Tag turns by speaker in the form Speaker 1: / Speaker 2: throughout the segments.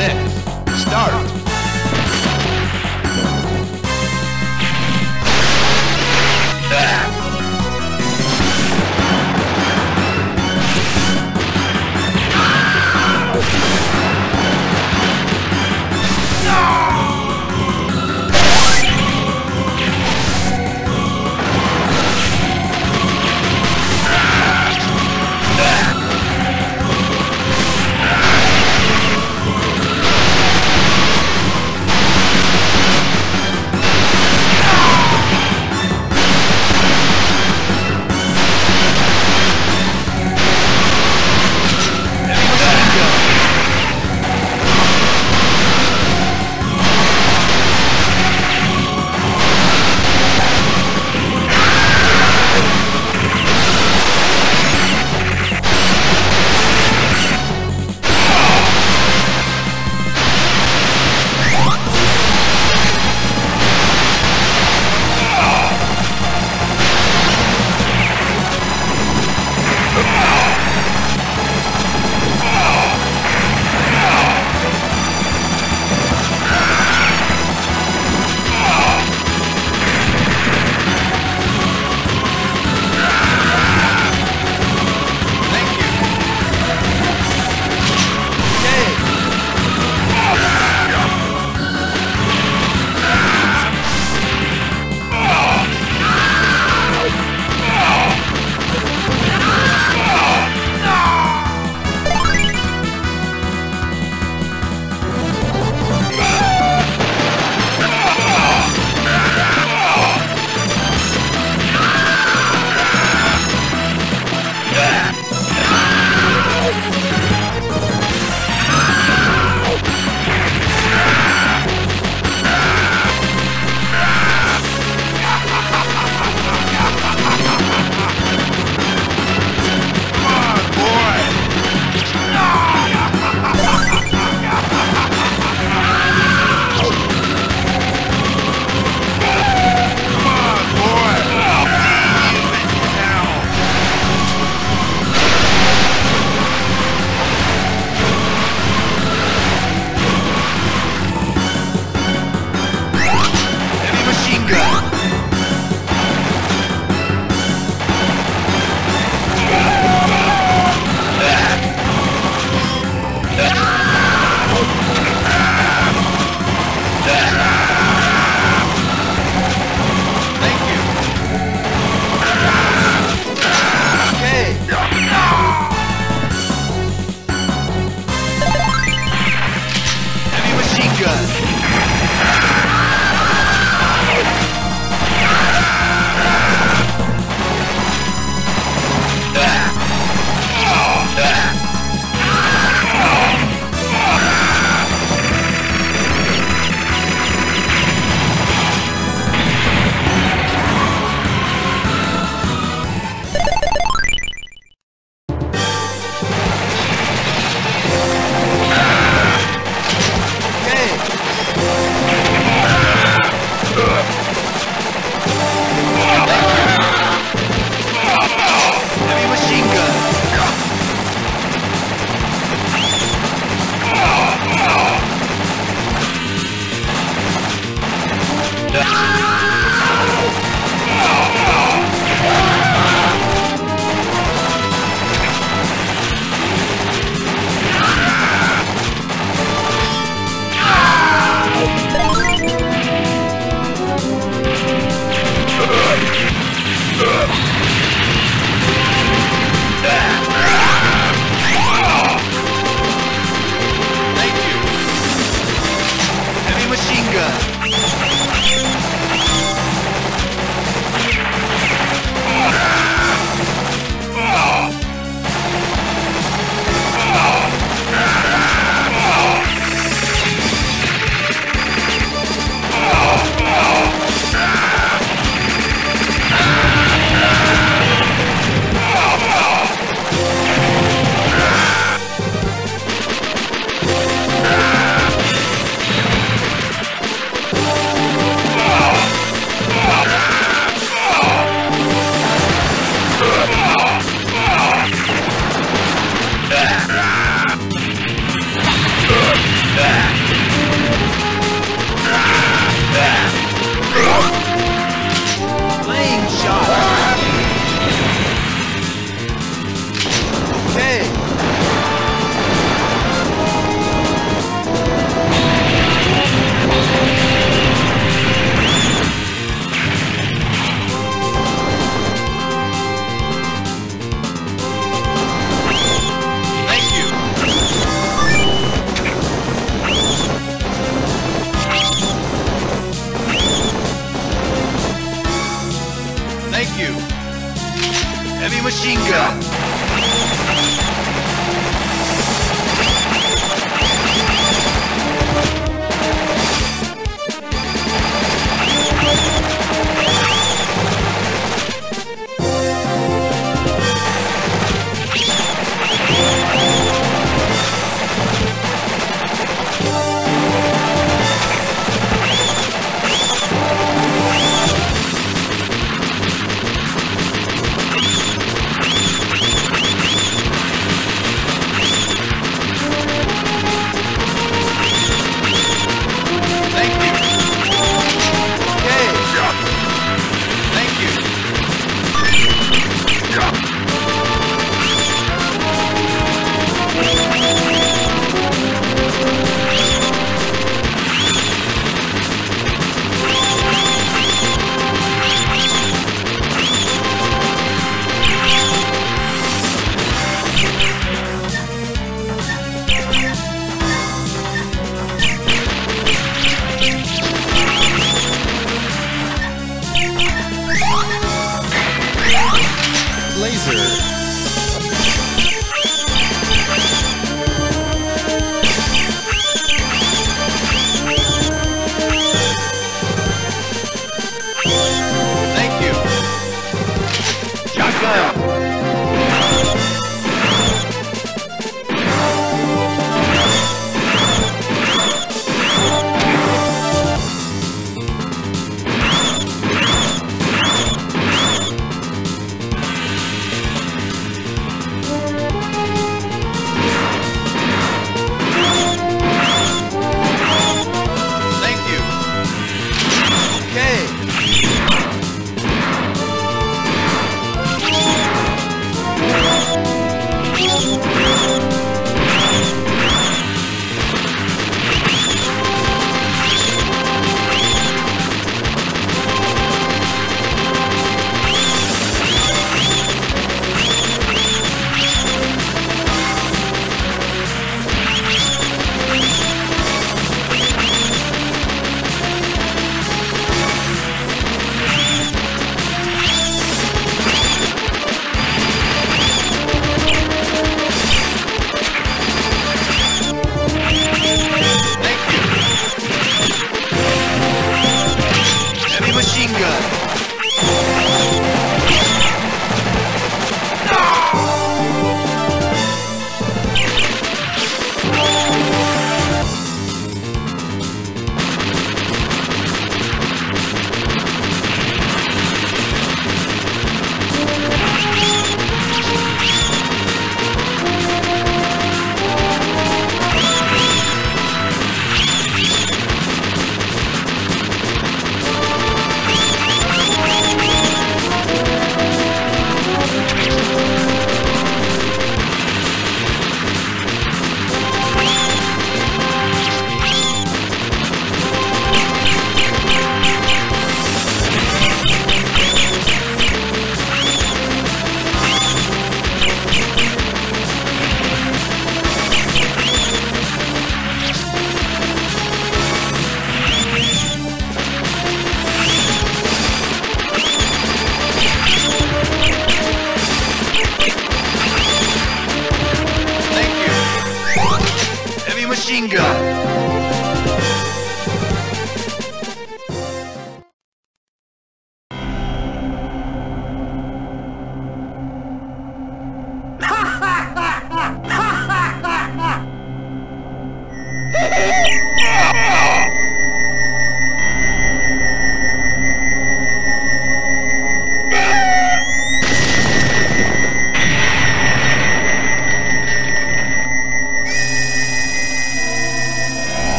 Speaker 1: start. good.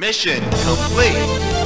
Speaker 1: Mission complete.